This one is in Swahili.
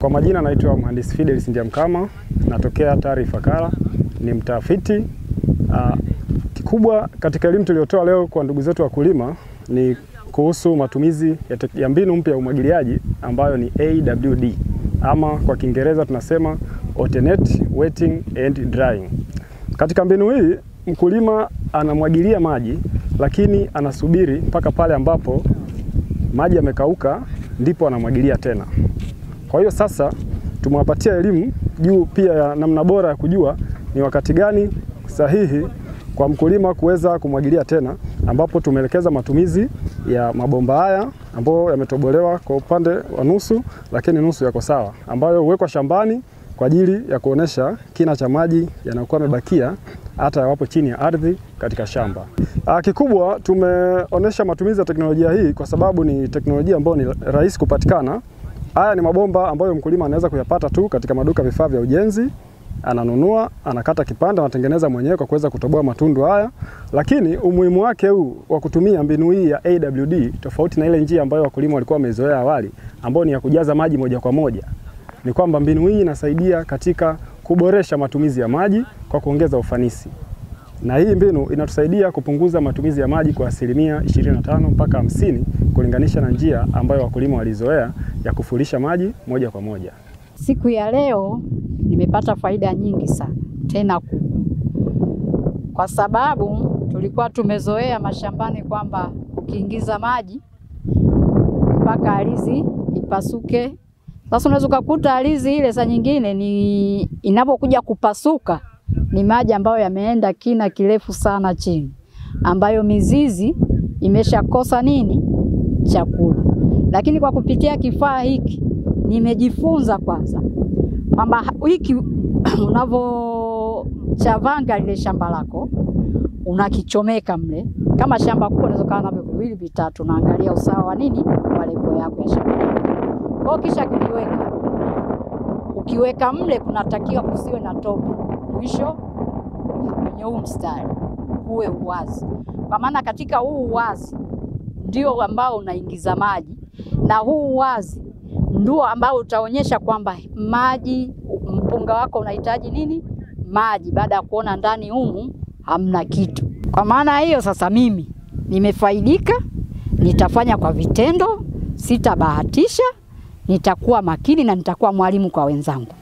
Kwa majina naitwa Mhandisi Fidelis Ndiamkama, natokea TARI Ifakara, ni mtafiti. Uh, kikubwa katika elimu tuliyotoa leo kwa ndugu zetu wakulima ni kuhusu matumizi ya mbinu mpya ya umwagiliaji ambayo ni AWD ama kwa Kiingereza tunasema alternate wetting and drying. Katika mbinu hii mkulima anamwagilia maji lakini anasubiri mpaka pale ambapo maji yamekauka ndipo anamwagilia tena. Kwa hiyo sasa tumewapatia elimu juu pia ya namna bora ya kujua ni wakati gani sahihi kwa mkulima kuweza kumwagilia tena, ambapo tumeelekeza matumizi ya mabomba haya ambayo yametobolewa kwa upande wa nusu, lakini nusu yako sawa, ambayo huwekwa shambani kwa ajili ya kuonesha kina cha maji yanayokuwa yamebakia hata yawapo chini ya ardhi katika shamba. Aa, kikubwa tumeonesha matumizi ya teknolojia hii kwa sababu ni teknolojia ambayo ni rahisi kupatikana. Haya ni mabomba ambayo mkulima anaweza kuyapata tu katika maduka vifaa vya ujenzi, ananunua, anakata kipande, anatengeneza mwenyewe kwa kuweza kutoboa matundu haya. Lakini umuhimu wake huu wa kutumia mbinu hii ya AWD tofauti na ile njia ambayo wakulima walikuwa wamezoea awali, ambayo ni ya kujaza maji moja kwa moja, ni kwamba mbinu hii inasaidia katika kuboresha matumizi ya maji kwa kuongeza ufanisi, na hii mbinu inatusaidia kupunguza matumizi ya maji kwa asilimia 25 mpaka hamsini kulinganisha na njia ambayo wakulima walizoea ya kufurisha maji moja kwa moja. Siku ya leo nimepata faida nyingi sana tena kubwa, kwa sababu tulikuwa tumezoea mashambani kwamba ukiingiza maji mpaka alizi ipasuke. Sasa unaweza ukakuta alizi ile saa nyingine ni inapokuja kupasuka ni maji ambayo yameenda kina kirefu sana chini, ambayo mizizi imeshakosa nini chakula. Lakini kwa kupitia kifaa hiki nimejifunza kwanza kwamba hiki unavochavanga lile shamba lako unakichomeka mle, kama shamba kubwa unaweza kaa navyo viwili vitatu, naangalia usawa wa nini wa levo yako ya shamba. Kwa kisha kiweka ukiweka mle, kunatakiwa kusiwe na tope. Mwisho kwenye huu mstari, uwe uwazi, kwa maana katika huu uwazi ndio ambao unaingiza maji na huu wazi ndio ambao utaonyesha kwamba maji mpunga wako unahitaji nini maji, baada ya kuona ndani humu hamna kitu. Kwa maana hiyo sasa, mimi nimefaidika, nitafanya kwa vitendo, sitabahatisha, nitakuwa makini na nitakuwa mwalimu kwa wenzangu.